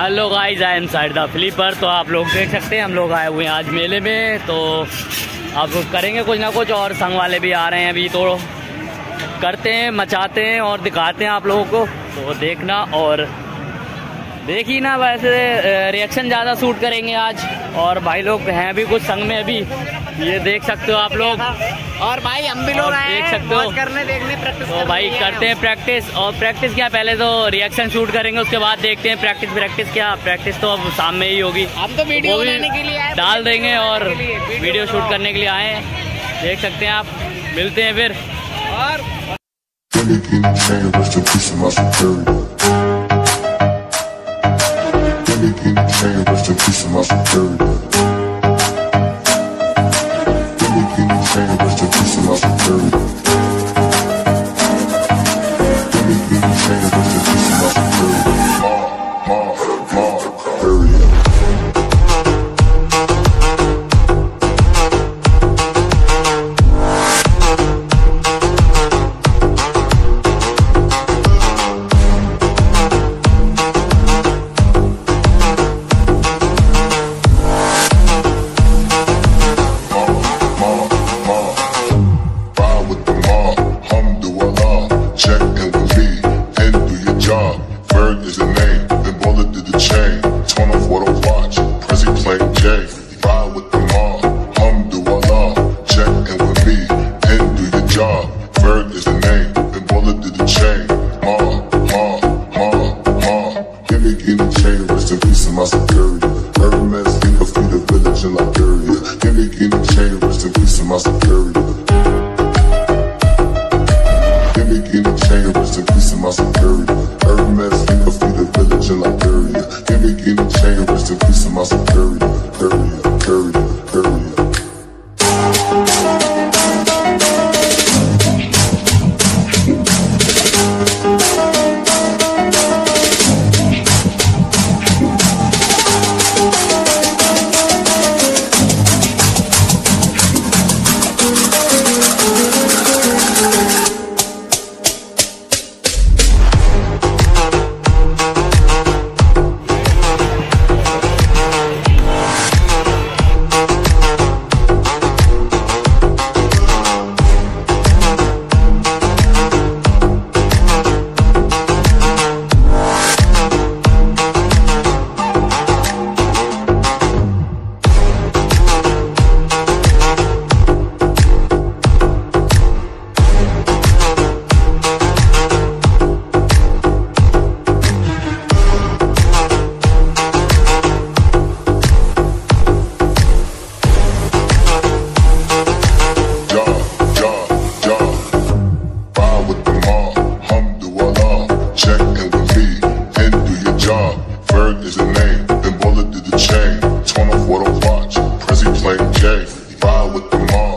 Hello guys I am side the flipper तो आप लोग देख सकते हैं, हम लोग आए हुए हैं आज मेले में। तो अब करेंगे कुछ ना कुछ और संग वाले भी आ रहे हैं अभी तो करते हैं, मचाते हैं और दिखाते हैं आप लोगों को। तो देखना और देखिए ना वैसे रिएक्शन ज़्यादा शूट करेंगे आज। और भाई लोग हैं भी कुछ संग में अभी ये देख सकते हो आप लोग। और भाई हम भी लोग देख सकते हो। करने देखने प्रैक्टिस तो भाई करते हैं प्रैक्टिस और प्रैक्टिस क्या पहले तो रिएक्शन शूट करेंगे उसके बाद देखते हैं प्रैक्टिस प्रैक्टिस क्या। प्रैक्टिस तो अब शाम में ही होगी। हम तो वीडियो बनाने के लिए आए डाल देंगे और वीडियो वीडियो शूट करने के लिए आए हैं। देख सकते हैं आप। मिलते हैं फिर। और saying rest in peace to my security. Anything you saying rest in peace my security. My security. Hermes, think of the village in Liberia. Give me give me chain, rest in peace of my security. Bird is the name, then Bullet did the chain. Torn off what I watch, Prezi playing J. Ride with the mom.